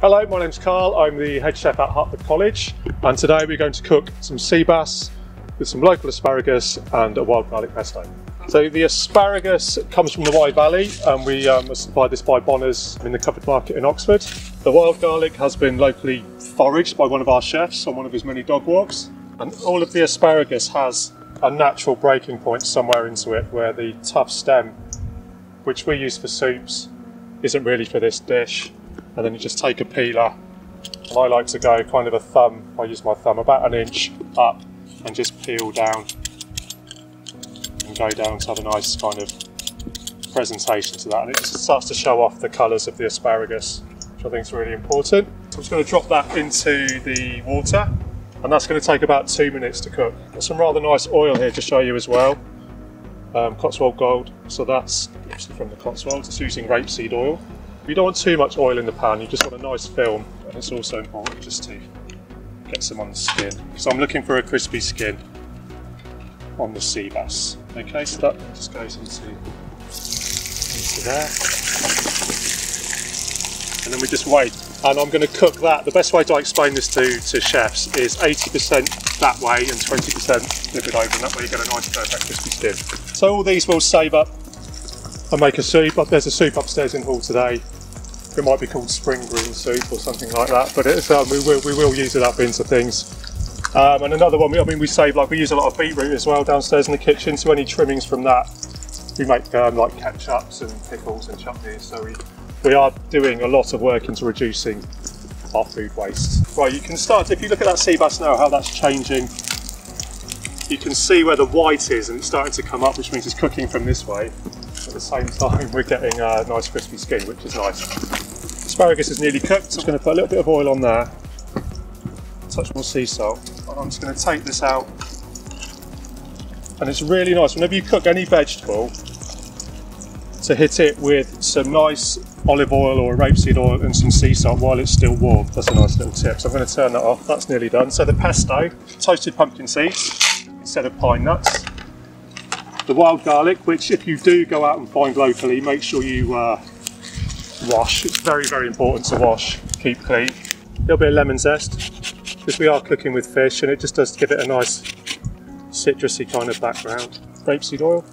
Hello, my name's Carl. I'm the head chef at Hertford College, and today we're going to cook some sea bass with some local asparagus and a wild garlic pesto. So the asparagus comes from the Wye Valley, and we um, supplied this by Bonner's in the covered market in Oxford. The wild garlic has been locally foraged by one of our chefs on one of his many dog walks, and all of the asparagus has a natural breaking point somewhere into it where the tough stem, which we use for soups, isn't really for this dish. And then you just take a peeler, and I like to go kind of a thumb, I use my thumb about an inch up and just peel down and go down to have a nice kind of presentation to that. And it just starts to show off the colours of the asparagus, which I think is really important. I'm just going to drop that into the water and that's going to take about two minutes to cook. Got some rather nice oil here to show you as well. Um, Cotswold Gold, so that's from the Cotswolds, it's using rapeseed oil. You don't want too much oil in the pan, you just want a nice film, and it's also important just to get some on the skin. So I'm looking for a crispy skin on the sea bass. Okay, so that just goes into, into there. And then we just wait and I'm going to cook that. The best way to explain this to, to chefs is 80% that way and 20% flip it over, and that way you get a nice perfect crispy skin. So all these will save up and make a soup. There's a soup upstairs in hall today. It might be called spring green soup or something like that, but it's, um, we, will, we will use it up into things. Um, and another one, I mean, we save like we use a lot of beetroot as well downstairs in the kitchen. So any trimmings from that, we make um, like ketchups and pickles and chutneys. So we we are doing a lot of work into reducing our food waste. Right, you can start, if you look at that sea bass now, how that's changing, you can see where the white is and it's starting to come up, which means it's cooking from this way. At the same time, we're getting a nice crispy skin, which is nice. Asparagus is nearly cooked, I'm just going to put a little bit of oil on there, touch more sea salt, I'm just going to take this out. And it's really nice, whenever you cook any vegetable, to hit it with some nice olive oil or rapeseed oil and some sea salt while it's still warm. That's a nice little tip. So I'm going to turn that off. That's nearly done. So the pesto, toasted pumpkin seeds instead of pine nuts. The wild garlic, which if you do go out and find locally, make sure you uh, wash. It's very, very important to wash, keep clean. A little bit of lemon zest, because we are cooking with fish and it just does give it a nice citrusy kind of background. Rapeseed oil.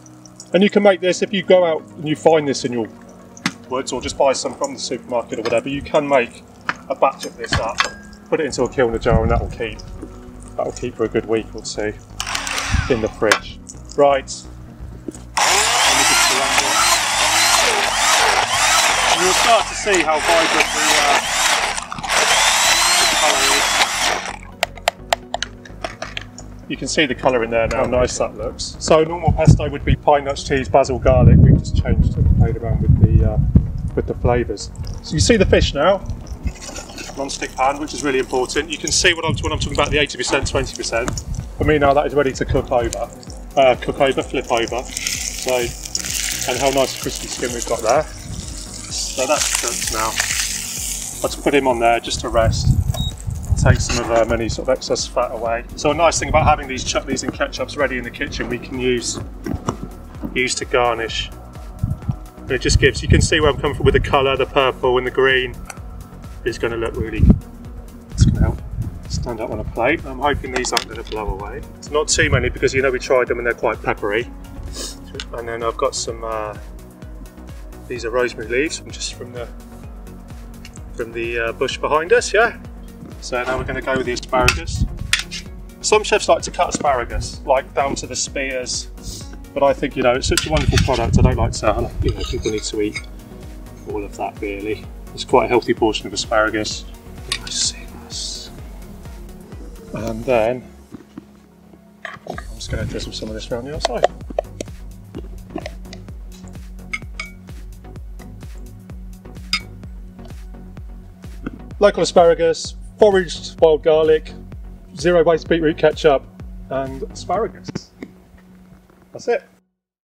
And you can make this, if you go out and you find this in your woods or just buy some from the supermarket or whatever, you can make a batch of this up, put it into a kilner jar and that will keep that will keep for a good week or two in the fridge. Right. You'll start to see how vibrant the, uh, You can see the colour in there now, how nice that looks. So normal pesto would be pine nuts, cheese, basil, garlic. We've just changed it, played around with the uh, with the flavours. So you see the fish now, non-stick pan, which is really important. You can see what I'm, when I'm talking about the 80%, 20%. For me now, that is ready to cook over, uh, cook over, flip over. So, and how nice crispy skin we've got there. So that's cooked now. Let's put him on there just to rest take some of um, any sort of excess fat away. So a nice thing about having these chutneys and ketchups ready in the kitchen, we can use use to garnish. And it just gives, you can see where I'm coming from with the colour, the purple and the green is going to look really, stand up on a plate. I'm hoping these aren't going to blow away. It's not too many because you know we tried them and they're quite peppery. And then I've got some, uh, these are rosemary leaves just from the from the uh, bush behind us, yeah? So now we're going to go with the asparagus. Some chefs like to cut asparagus, like down to the spears, but I think, you know, it's such a wonderful product, I don't like to, you know, people need to eat all of that really. It's quite a healthy portion of asparagus. this. And then, I'm just going to drizzle some of this around the outside. Local asparagus, foraged wild garlic, zero waste beetroot ketchup, and asparagus. That's it.